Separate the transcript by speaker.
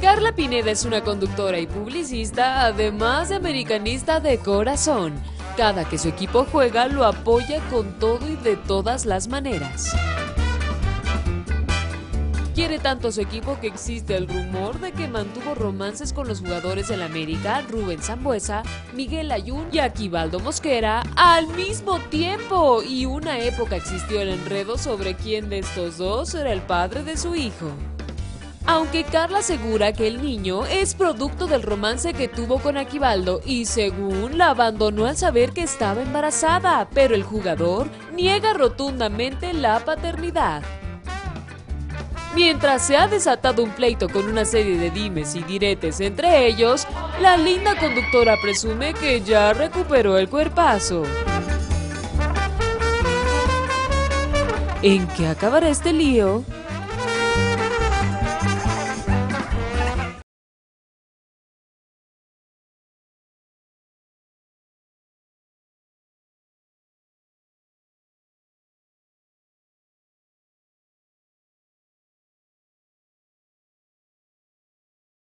Speaker 1: Carla Pineda es una conductora y publicista, además de americanista de corazón. Cada que su equipo juega lo apoya con todo y de todas las maneras. Quiere tanto su equipo que existe el rumor de que mantuvo romances con los jugadores del América, Rubén Zambuesa, Miguel Ayun y Aquivaldo Mosquera al mismo tiempo. Y una época existió el enredo sobre quién de estos dos era el padre de su hijo aunque Carla asegura que el niño es producto del romance que tuvo con Aquivaldo y según la abandonó al saber que estaba embarazada, pero el jugador niega rotundamente la paternidad. Mientras se ha desatado un pleito con una serie de dimes y diretes entre ellos, la linda conductora presume que ya recuperó el cuerpazo. ¿En qué acabará este lío?